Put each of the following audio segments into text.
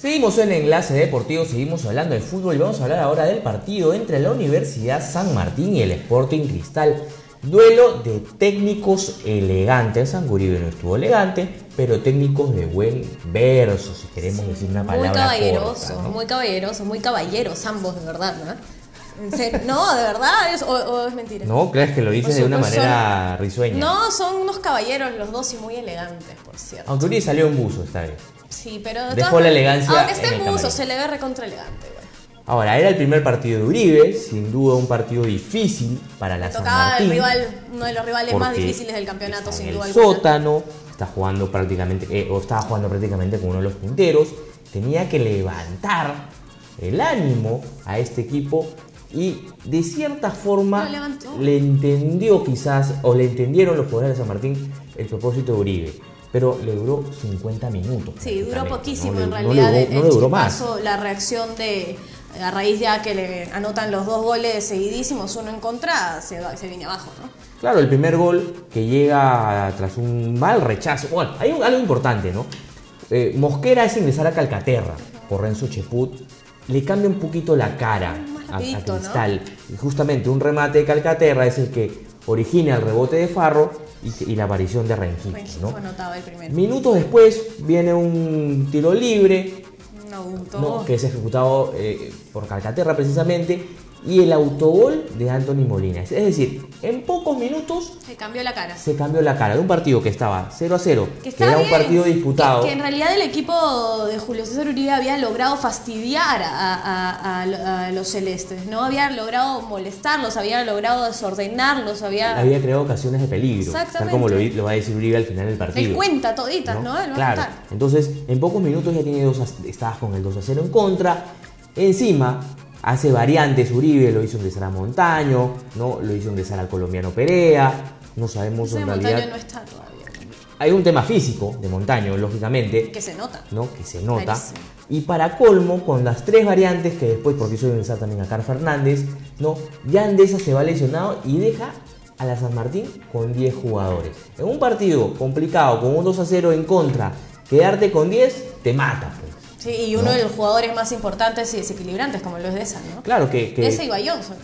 Seguimos en Enlace Deportivo, seguimos hablando de fútbol y vamos a hablar ahora del partido entre la Universidad San Martín y el Sporting Cristal. Duelo de técnicos elegantes. San Uribe no estuvo elegante, pero técnicos de buen verso, si queremos decir una palabra. Muy caballeroso, corta, ¿no? muy caballeroso, muy caballeros ambos, de verdad, ¿no? No, de verdad, es, o, o es mentira. No, crees que lo dices de una son- manera risueña. No, son unos caballeros los dos y muy elegantes, por cierto. Aunque Uribe salió en buzo esta vez. Sí, pero. de Dejó todas la elegancia Aunque esté en el buzo, se le ve recontra elegante, güey. Ahora, era el primer partido de Uribe, sin duda un partido difícil para la San Tocaba Martín. el rival, uno de los rivales más difíciles del campeonato, sin en duda el alguna. sótano, está jugando prácticamente, eh, o estaba jugando prácticamente con uno de los punteros, tenía que levantar el ánimo a este equipo y de cierta forma le entendió quizás, o le entendieron los jugadores de San Martín el propósito de Uribe, pero le duró 50 minutos. Sí, duró poquísimo no en no realidad. le, no le duró más. La reacción de. A raíz ya que le anotan los dos goles seguidísimos, uno en contra, se, se viene abajo, ¿no? Claro, el primer gol que llega tras un mal rechazo. Bueno, hay un- algo importante, ¿no? Eh, Mosquera es ingresar a Calcaterra por Renzo Cheput. Le cambia un poquito la cara a, a ¿no? Cristal. Y justamente un remate de Calcaterra es el que origina el rebote de Farro y, y la aparición de Rengifo ¿no? Minutos después viene un tiro libre. ¿no? que es ejecutado eh, por Calcaterra precisamente, y el autogol de Anthony Molina. Es decir, en pocos minutos Se cambió la cara. se cambió la cara de un partido que estaba 0 a 0, Que era un partido disputado. Que, que en realidad el equipo de Julio César Uribe había logrado fastidiar a, a- a- a los celestes, ¿no? Había logrado molestarlos, había logrado desordenarlos, había... había creado ocasiones de peligro, tal Exactamente. como lo, lo va a decir Uribe al final del partido. Él cuenta toditas, ¿no? Claro. Entonces, en pocos minutos ya tiene dos, estabas con el 2 a 0 en contra. Encima, hace variantes Uribe, lo hizo ingresar a Montaño, ¿no? Lo hizo ingresar al colombiano Perea. No sabemos en Montaño realidad. no está todavía. Hay un tema físico de Montaño, lógicamente. Que se nota. ¿no? que se nota. Clarísimo. Y para colmo, con las tres variantes que después, porque hizo ingresar también a Car Fernández, ¿no? ya Andesa se va lesionado y deja a la San Martín con 10 jugadores. En un partido complicado, con un 2 a 0 en contra, quedarte con 10 te mata. pues. Sí, y uno de los jugadores más importantes y desequilibrantes, como lo es Deza, ¿no? Claro que, que Ese y Johnson.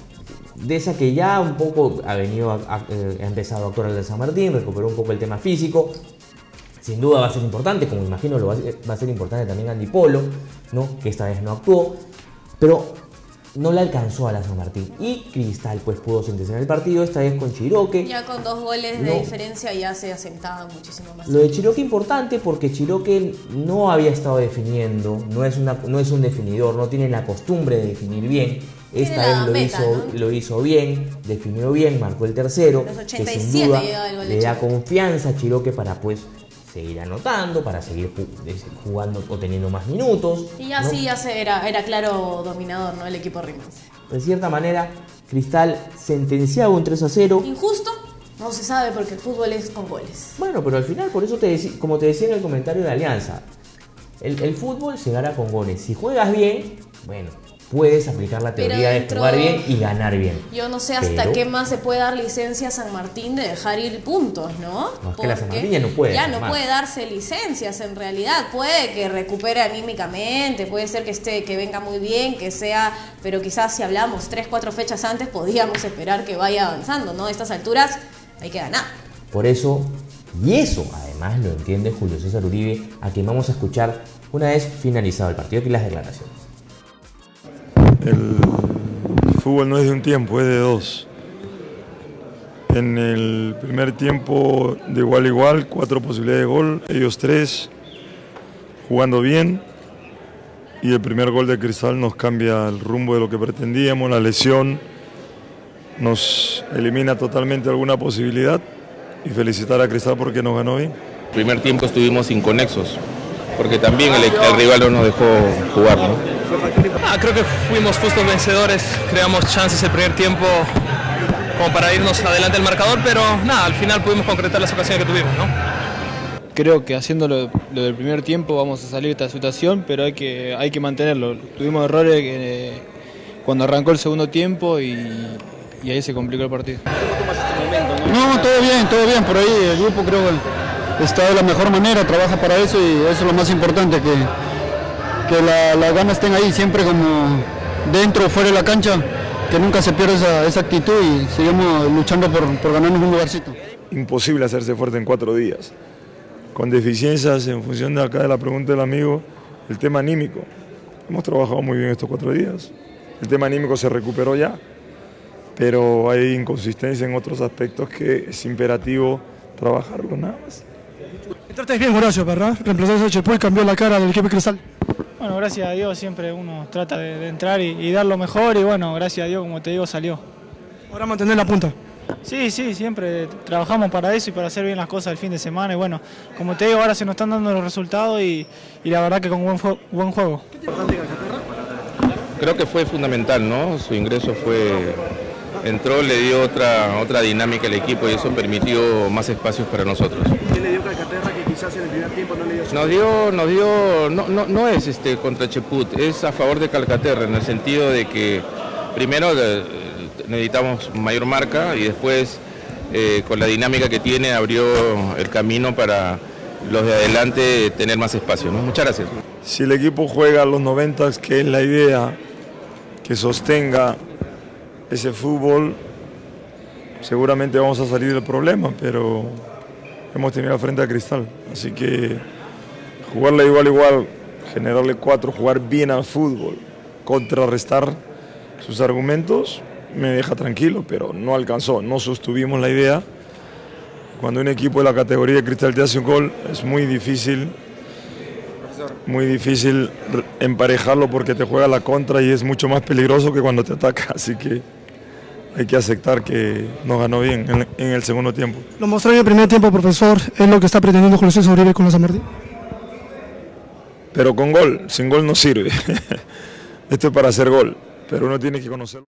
Deza que ya un poco ha venido, a- a- eh, ha empezado a actuar al de San Martín, recuperó un poco el tema físico. Sin duda va a ser importante, como imagino lo va a ser, va a ser importante también Andy Polo, ¿no? que esta vez no actuó, pero no le alcanzó a la San Martín. Y Cristal pues pudo sentenciar el partido, esta vez con Chiroque. Ya con dos goles No. de diferencia ya se asentaba muchísimo más. Lo de Chiroque importante porque Chiroque no había estado definiendo, no es, una, no es un definidor, no tiene la costumbre de definir bien. Esta vez lo hizo, ¿no? lo hizo bien, definió bien, marcó el tercero. Los que sin 87 duda le da confianza a Chiroque para pues seguir anotando, para seguir jugando o teniendo más minutos. Y ya ¿no? sí, ya se era, era claro dominador, ¿no? El equipo rimense. De cierta manera, Cristal sentenciaba un 3 a 0. Injusto, no se sabe porque el fútbol es con goles. Bueno, pero al final, por eso te como te decía en el comentario de Alianza, el, el fútbol se gana con goles. Si juegas bien, bueno, puedes aplicar la teoría de jugar bien y ganar bien. Yo no sé hasta Pero- qué más se puede dar licencia a San Martín de dejar ir puntos, ¿no? No, es que la San Martín ya no puede Ya no más. puede darse licencias en realidad. Puede que recupere anímicamente, puede ser que esté, que venga muy bien, que sea, pero quizás si hablamos tres, cuatro fechas antes, podíamos esperar que vaya avanzando, ¿no? A estas alturas hay que ganar. Por eso, y eso además lo entiende Julio César Uribe, a quien vamos a escuchar una vez finalizado el partido. Aquí las declaraciones. El fútbol no es de un tiempo, es de dos. En el primer tiempo de igual a igual, cuatro posibilidades de gol, ellos tres, jugando bien. Y el primer gol de Cristal nos cambia el rumbo de lo que pretendíamos, la lesión nos elimina totalmente alguna posibilidad. Y felicitar a Cristal porque nos ganó bien. primer tiempo estuvimos inconexos, porque también el, el rival no nos dejó jugar, ¿no? Ah, creo que fuimos justos vencedores, creamos chances el primer tiempo como para irnos adelante del marcador, pero nada, al final pudimos concretar las ocasiones que tuvimos, ¿no? Creo que haciendo lo, lo del primer tiempo vamos a salir de esta situación, pero hay que, hay que mantenerlo. Tuvimos errores eh, cuando arrancó el segundo tiempo y, y ahí se complicó el partido. No, todo bien, todo bien. Por ahí el grupo creo que está de la mejor manera, trabaja para eso y eso es lo más importante, que, que la- las ganas estén ahí, siempre como dentro o fuera de la cancha, que nunca se pierda esa, esa actitud y seguimos luchando por, por ganarnos un lugarcito. Imposible hacerse fuerte en cuatro días. Con deficiencias, en función de acá de la pregunta del amigo, el tema anímico. Hemos trabajado muy bien estos cuatro días. El tema anímico se recuperó ya, pero hay inconsistencia en otros aspectos que es imperativo trabajarlo nada más. Entraste bien, Horacio, ¿verdad? Reemplazaste a Chepoy, cambió la cara del equipo Cristal. Bueno, gracias a Dios siempre uno trata de, de entrar y, y dar lo mejor y bueno, gracias a Dios, como te digo, salió. Ahora mantener la punta. Sí, sí, siempre trabajamos para eso y para hacer bien las cosas el fin de semana y bueno, como te digo, ahora se nos están dando los resultados y, y la verdad que con buen, buen juego. Creo que fue fundamental, ¿no? Su ingreso fue entró, le dio otra otra dinámica al equipo y eso permitió más espacios para nosotros. ¿Qué le dio Calcaterra que quizás en el primer tiempo no le dio? Nos dio, nos dio, no, no, no es este contra Cheput, es a favor de Calcaterra en el sentido de que primero eh, necesitamos mayor marca y después eh, con la dinámica que tiene abrió el camino para los de adelante tener más espacio. ¿no? Muchas gracias. Si el equipo juega a los 90, que es la idea, que sostenga ese fútbol, seguramente vamos a salir del problema, pero hemos tenido frente a Cristal. Así que jugarle igual igual, generarle cuatro, jugar bien al fútbol, contrarrestar sus argumentos, me deja tranquilo, pero no alcanzó, no sostuvimos la idea. Cuando un equipo de la categoría de Cristal te hace un gol, es muy difícil muy difícil re- emparejarlo porque te juega la contra y es mucho más peligroso que cuando te ataca. Así que hay que aceptar que nos ganó bien en, en el segundo tiempo. Lo mostró en el primer tiempo, profesor. Es lo que está pretendiendo José Uribe con la San Martín. Pero con gol, sin gol no sirve. Esto es para hacer gol, pero uno tiene que conocerlo.